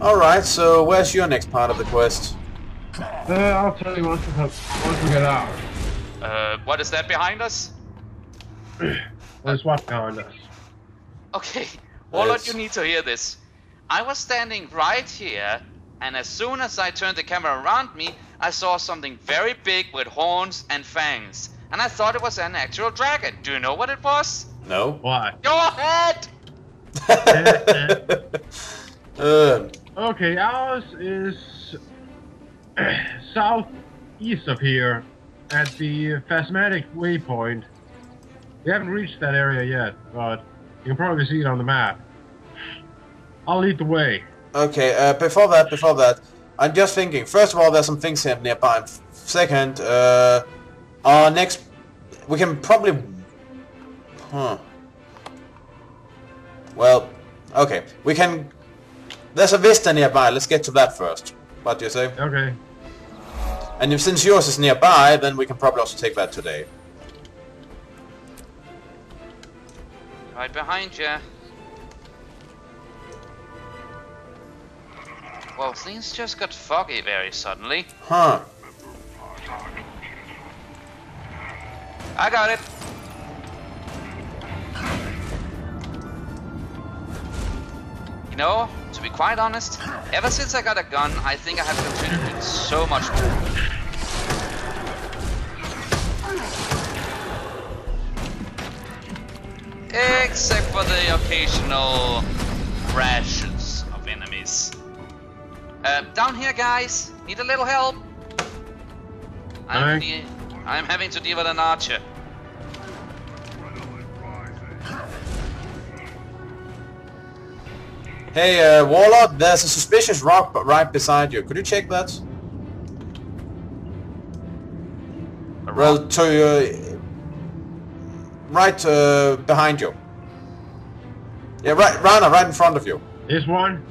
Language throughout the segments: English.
Alright, so where's your next part of the quest? Uh, I'll tell you once we, come, once we get out. Uh, what is that behind us? There's what behind us. Okay, Warlord, Yes. you need to hear this. I was standing right here, and as soon as I turned the camera around me, I saw something very big with horns and fangs. And I thought it was an actual dragon. Do you know what it was? No? Why? Your head! uh, Okay, ours is southeast of here at the Phasmatum waypoint. We haven't reached that area yet, but you can probably see it on the map. I'll lead the way. okay, uh, before that, before that, I'm just thinking, first of all, there's some things here nearby. Second, uh, our next... We can probably... Huh. Well, okay, we can... There's a Vista nearby, let's get to that first. What do you say? Okay. And if, since yours is nearby, then we can probably also take that today. Right behind you. Well, things just got foggy very suddenly. Huh. I got it. You know, to be quite honest, ever since I got a gun, I think I have contributed so much more. Except for the occasional rashes of enemies. Uh, down here, guys. Need a little help. I'm, I'm having to deal with an archer. Hey, uh, Warlord, there's a suspicious rock right beside you. Could you check that? A Well, rock. to uh, right uh, behind you. Yeah, right, Rana, right in front of you. This one?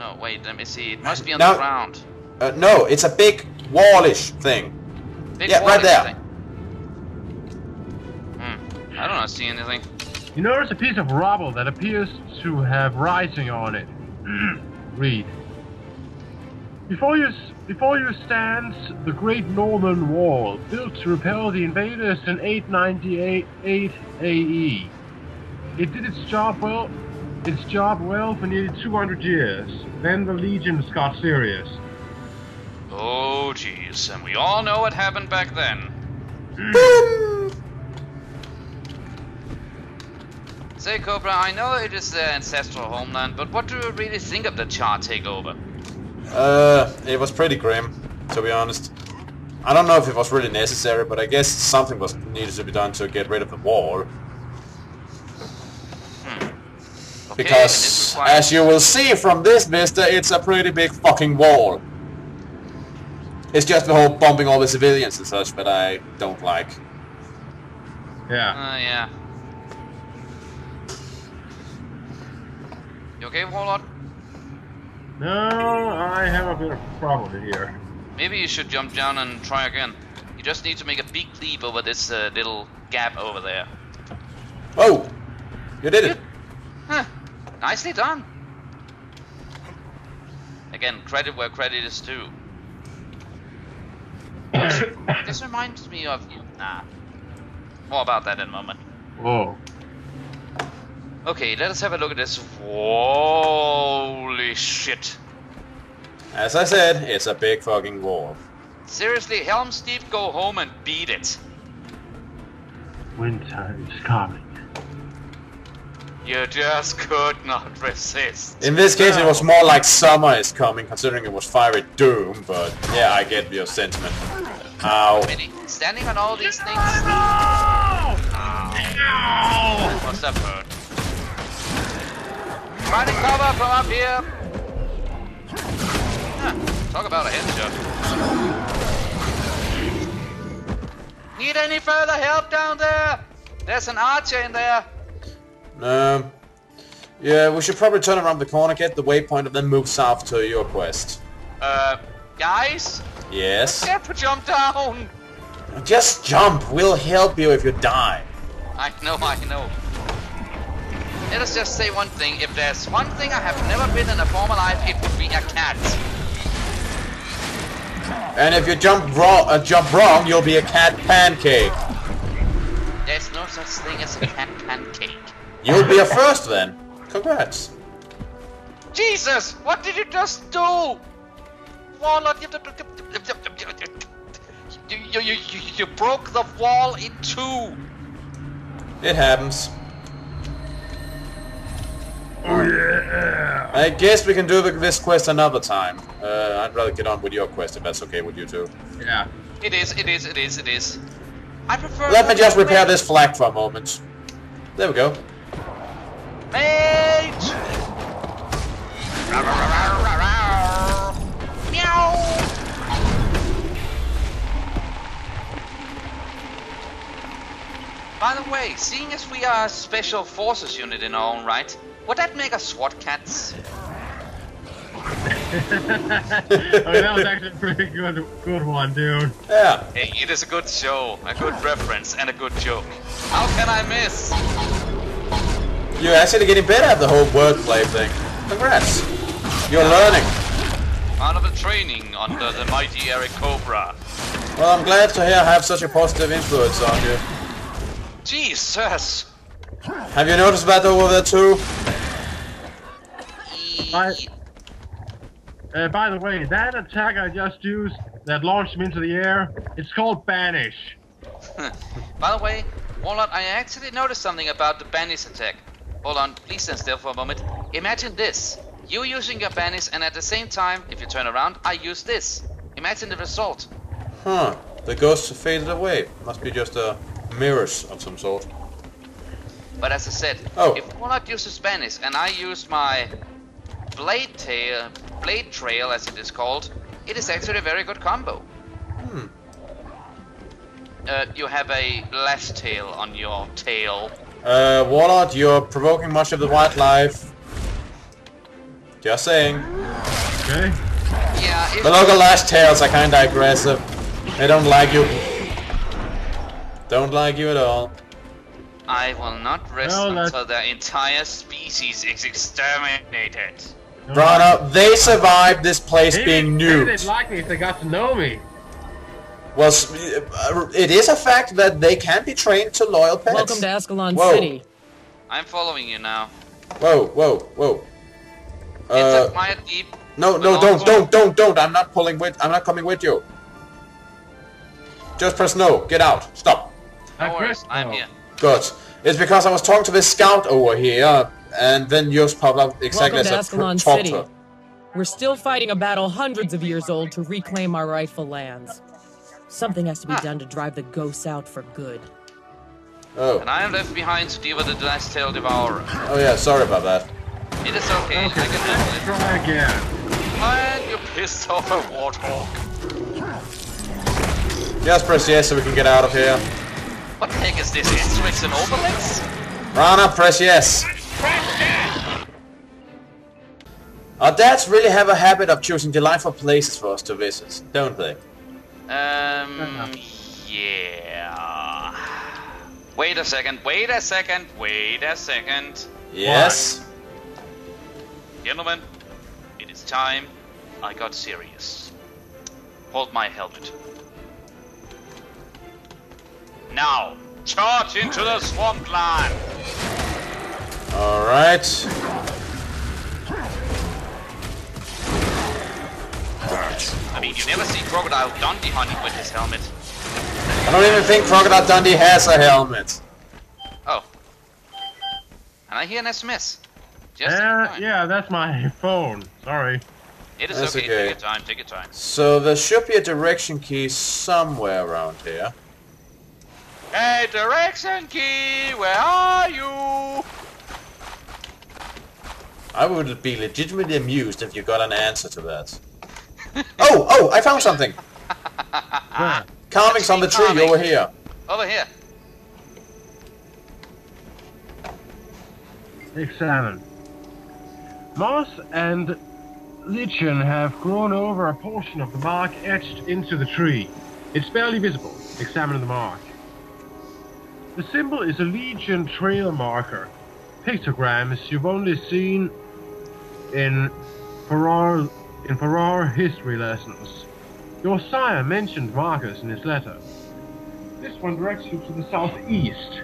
No, wait, let me see. It must be on Now- the ground. Uh, no, it's a big wallish thing. Big yeah, right there. thing. Hmm. I don't see anything. You notice a piece of rubble that appears to have writing on it. Read. Before you, before you stands the Great Northern Wall, built to repel the invaders in 898 AE. It did its job well, its job well for nearly 200 years. Then the legions got serious. Oh, jeez. And we all know what happened back then. Say, Cobra, I know it is their ancestral homeland, but what do you really think of the Charr takeover? Uh, it was pretty grim, to be honest. I don't know if it was really necessary, but I guess something was needed to be done to get rid of the wall. Okay, Because, requires- as you will see from this vista, it's a pretty big fucking wall. It's just the whole bombing all the civilians and such that I don't like. Yeah. Uh, yeah. You okay, Warlord? No, I have a bit of a problem here. Maybe you should jump down and try again. You just need to make a big leap over this uh, little gap over there. Oh! You did it! Huh. Nicely done. Again, credit where credit is due. This reminds me of you. Nah. More about that in a moment. Whoa. Okay, let us have a look at this. Holy shit. As I said, it's a big fucking wall. Seriously, Helm's Deep, go home and beat it. Winter is coming. You just could not resist. In this case, it was more like summer is coming, considering it was Fiery Doom, but yeah, I get your sentiment. Ow. Really, standing on all these things. No! Must have hurt. Finding cover from up here. Huh, talk about a headshot. Need any further help down there? There's an archer in there. Um, yeah, we should probably turn around the corner, get the waypoint, and then move south to your quest. Uh, guys, Yes? get to jump down. Just jump, we'll help you if you die. I know, I know. Let us just say one thing. If there's one thing I have never been in a former life, it would be a cat. And if you jump wrong, uh, jump wrong, you'll be a cat pancake. There's no such thing as a cat pancake. You'll be a first then. Congrats. Jesus! What did you just do? You, you, you, you, you broke the wall in two. It happens. Oh yeah. I guess we can do this quest another time. Uh, I'd rather get on with your quest if that's okay with you two. Yeah. It is, it is, it is, it is. I prefer. Let me just repair this flag for a moment. There we go. Mage! Meow! By the way, seeing as we are a special forces unit in our own right, would that make us SWAT Kats? oh, that was actually a pretty good, good one, dude. Yeah. Hey, it is a good show, a good reference, and a good joke. How can I miss? You're actually getting better at the whole wordplay thing. Congrats. You're learning. Part of the training under the mighty ArachCobra. Well, I'm glad to hear I have such a positive influence on you. Jesus! Have you noticed that over there too? I- Uh, by the way, that attack I just used that launched me into the air, it's called Banish. By the way, Warlord, I actually noticed something about the Banish attack. Hold on, please stand still for a moment. Imagine this. You using your Banish and at the same time, if you turn around, I use this. Imagine the result. Huh. The ghosts faded away. Must be just uh, mirrors of some sort. But as I said, Oh. if Warlord uses Banish and I use my Blade Tail, Blade Trail as it is called, it is actually a very good combo. Hmm. Uh, you have a lash tail on your tail. Uh, Warlord, you're provoking much of the wildlife. Just saying. Okay? Yeah, The local lash tails are kinda aggressive. They don't like you. Don't like you at all. I will not rest Well, that's- until the entire species is exterminated. No, Rana, they survived this place Maybe- being Maybe they'd nuked. like me if they got to know me. Well, uh, it is a fact that they can be trained to loyal pets. Welcome to Ascalon Whoa. City. I'm following you now. Whoa, whoa, whoa. it's Uh, a quiet deep. no, no, don't, don't, don't, don't. I'm not pulling with. I'm not coming with you. Just press no. Get out. Stop. I No worries, pressed I'm here. Good. It's because I was talking to this scout over here, and then yours popped up exactly Welcome to I Ascalon talked City. to. We're still fighting a battle hundreds of years old to reclaim our rightful lands. Something has to be Ah. done to drive the ghosts out for good. Oh, And I am left behind to deal with the last tail devourer. oh yeah. Sorry about that. It is okay, Okay, I can handle try again. it. And you pissed off a warthog. Just press yes so we can get out of here. What the heck is this? Asterix and Obelix? Rana, press yes. Our dads really have a habit of choosing delightful places for us to visit, don't they? Um, yeah. Wait a second, wait a second, wait a second. Yes. Gentlemen, it is time I got serious. Hold my helmet. Now, charge into the swampland! All right. I mean, you never see Crocodile Dundee hunting with his helmet. I don't even think Crocodile Dundee has a helmet. Oh. And I hear an SMS. Just Uh, yeah, that's my phone. Sorry. It is okay. okay. Take your time, take your time. So there should be a direction key somewhere around here. Hey, direction key, where are you? I would be legitimately amused if you got an answer to that. oh, oh, I found something. Where? Carvings on the tree Carving. over here. Over here. Examine. Moss and lichen have grown over a portion of the mark etched into the tree. It's barely visible. Examine the mark. The symbol is a legion trail marker. pictograms you've only seen in fahrar in fahrar history lessons. Your sire mentioned markers in his letter. This one directs you to the southeast.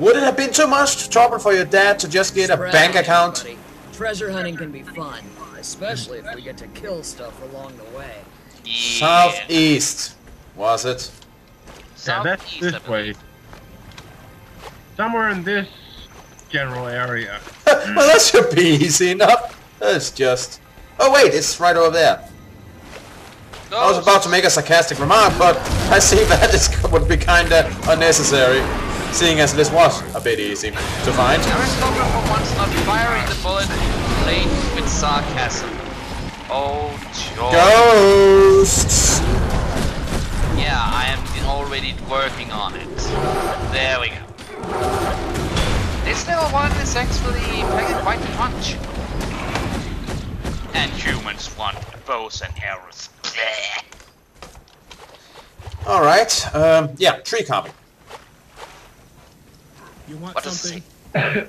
Would it have been too much trouble for your dad to just get a Spread bank account? buddy. Treasure hunting can be fun, especially if we get to kill stuff along the way. Yeah. Southeast, was it? Yeah, that's Southeast, I this way. Believe. Somewhere in this general area. well, that should be easy enough. It's just... Oh wait, it's right over there. I was about to make a sarcastic remark, but I see that this would be kinda unnecessary, seeing as this was a bit easy to find. Aristotle for once not firing the bullet late with sarcasm. Oh, joy. Ghosts! Yeah, I am already working on it. There we go. This little one is actually packing quite a punch. And humans want bows and arrows. Bleh. Alright, um, yeah, tree carving. You want What does it say?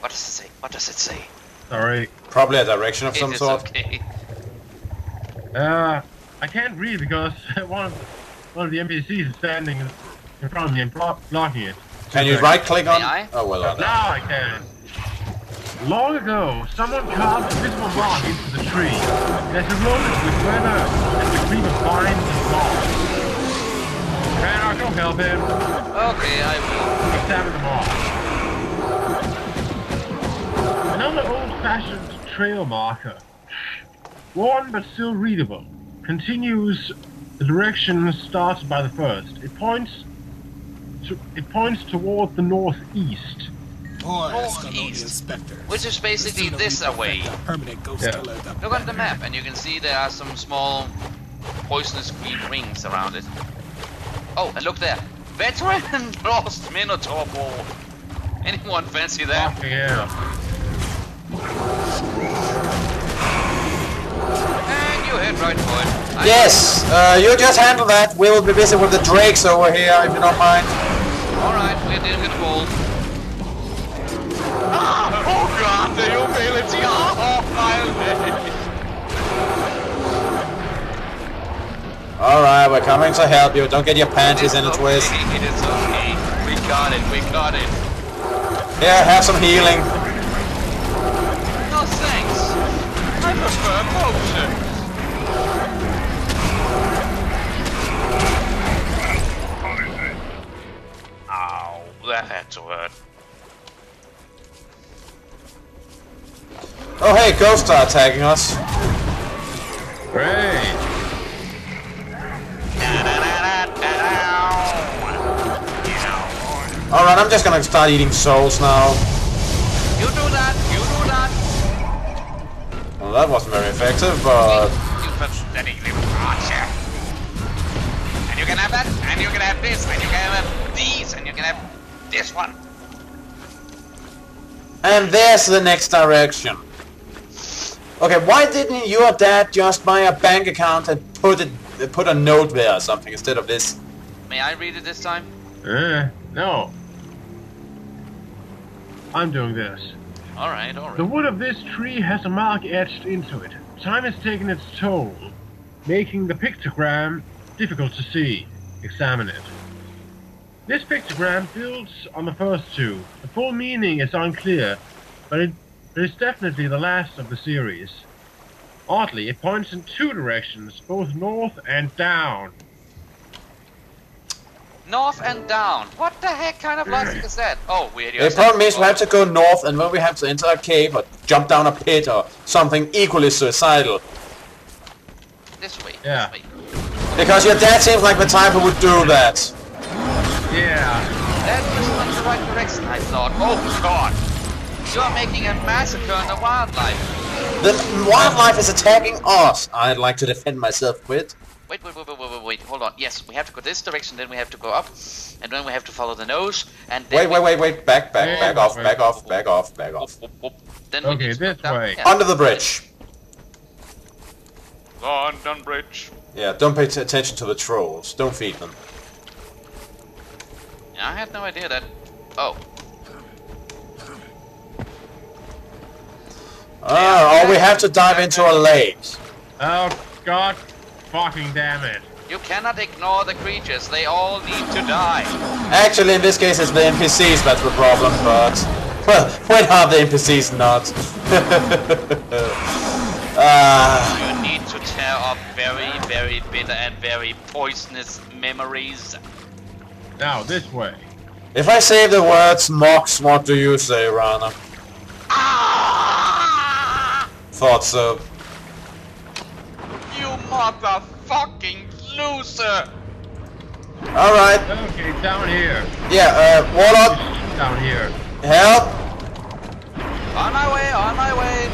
What does it say? What does it say? Sorry. Probably a direction of It some sort. okay. Uh, I can't read because one of one of the NPCs is standing in front of me and blo- blocking it. Can you right click on? May I? Oh well, on that. Now I can. Long ago, someone carved a visible rock into the tree. It has eroded with weather and between the vines and moss. Can I go help him? Okay, I will. Examine the moss. Another old-fashioned trail marker. Worn but still readable. Continues the direction started by the first. It points to, it points toward the northeast. Or ask Northeast. on the inspector. Which is basically this we away. Permanent ghost Yeah. killer, Look on the map and you can see there are some small poisonous green rings around it. Oh, and look there. Veteran lost Minotaur Ball. Anyone fancy that? Fucking hell. And you hit right for it. I- Yes, uh, you just handle that. We'll be busy with the drakes over here, if you don't mind. Alright, we're dealing with the ball. Ah! Oh god, the humility! Oh, finally! Alright, we're coming to help you. Don't get your panties in a It's twist. It's okay. We got it, we got it. Yeah, have some healing. No thanks. I prefer potions. Ow, that had to hurt. Oh hey, ghosts are attacking us. Great. Alright, I'm just gonna start eating souls now. You do that, you do that. Well, that wasn't very effective, but... You pathetic little archer. And you can have that, and you can have this, and you can have these, and you can have this one. And there's the next direction. Okay, why didn't your dad just buy a bank account and put it, put a note there or something instead of this? May I read it this time? Uh, no. I'm doing this. Alright, alright. The wood of this tree has a mark etched into it. Time has taken its toll, making the pictogram difficult to see. Examine it. This pictogram builds on the first two. The full meaning is unclear, but it, it is definitely the last of the series. Oddly, it points in two directions, both north and down. North and down. What the heck kind of logic is that? Oh, weird. The problem is we have to go north and when we have to enter a cave or jump down a pit or something equally suicidal. This way. Yeah. This way. Because your dad seems like the type who would do that. Yeah. That was not the right direction, I thought. Oh god! You are making a massacre on the wildlife. The wildlife is attacking us. I'd like to defend myself with. Wait, wait, wait, wait, wait, wait, wait, hold on. Yes, we have to go this direction, then we have to go up, and then we have to follow the nose, and then Wait, wait, wait, wait. Back, back, back off, back off, back off, back off. whoop, whoop. Then Okay, need to go this way. Yeah. Under the bridge. London Bridge. Yeah, don't pay t- attention to the trolls. Don't feed them. Yeah, I had no idea that. Oh. Oh, or we have to dive into a lake. Oh, god fucking damn it. You cannot ignore the creatures. They all need to die. Actually, in this case, it's the NPCs that's the problem, but... Well, when are the NPCs not? Ah, You need to tear up very, very bitter and very poisonous memories. Now, this way. if I say the words Mox, what do you say, Rana? Ah! Thought so. You motherfucking loser! Alright, Okay, down here. yeah, uh, Warlock, Down here. help! On my way, on my way.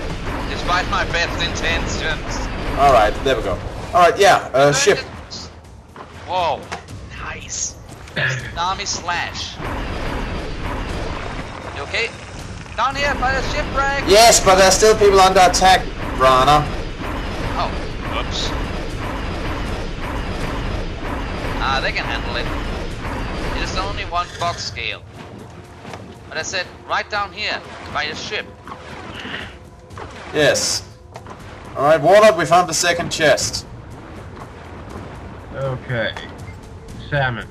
Despite my best intentions. Alright, there we go. Alright, yeah, uh, ship. Whoa, nice. Nami slash. You okay? Down here by the shipwreck. Yes, but there's still people under attack, Rana. Oh, oops. Ah, they can handle it. It is only one box scale. But I said right down here by the ship. Yes. Alright, Warlock, we found the second chest. Okay. Salmon.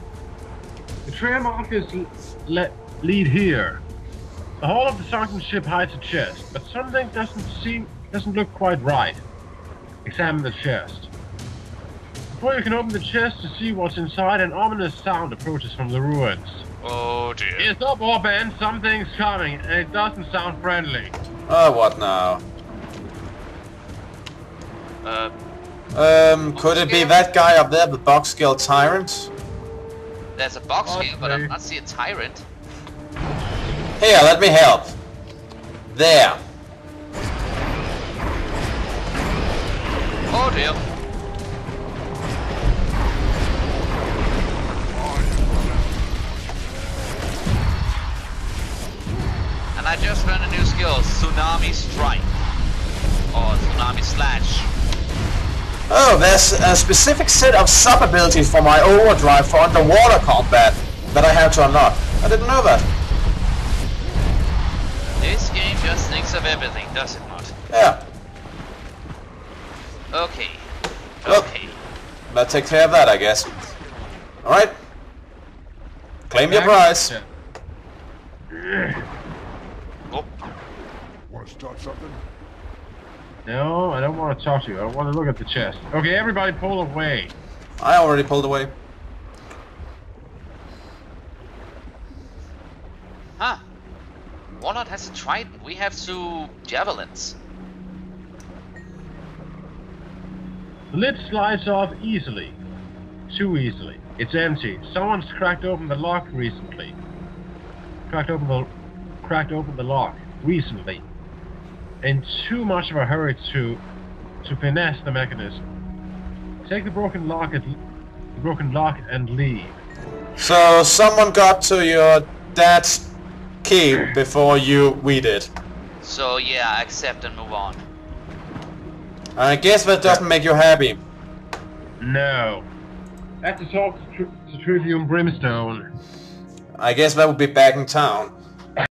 The trail markers l- le- lead here. The hull of the sunken ship hides a chest, but something doesn't seem doesn't look quite right. Examine the chest. Before you can open the chest to see what's inside, an ominous sound approaches from the ruins. Oh dear. It's up, Orban. Something's coming, and it doesn't sound friendly. Oh, what now? Uh, Um, could it be that guy up there, the box skill tyrant? There's a box scale, but I'm not see a tyrant. Here, let me help. There. Oh dear. And I just learned a new skill, Tsunami Strike. Or Tsunami Slash. Oh, there's a specific set of sub-abilities for my overdrive for underwater combat that I have to unlock. I didn't know that. This game just thinks of everything, does it not? Yeah, Okay. Well- Okay. that takes care of that, I guess. Alright. Claim your Back- prize. Oh, Want to start something? No, I don't want to talk to you. I don't want to look at the chest. Okay, everybody pull away. I already pulled away. huh. Walnut has a trident. We have two javelins. The lid slides off easily. Too easily. It's empty. Someone's cracked open the lock recently. Cracked open the cracked open the lock recently. In too much of a hurry to to finesse the mechanism. Take the broken lock and the broken lock and leave. So someone got to your dad's key before you we did. So yeah, accept and move on. I guess that doesn't make you happy. No. That's to talk to, Tr- to Tribune Brimstone. I guess that would be back in town.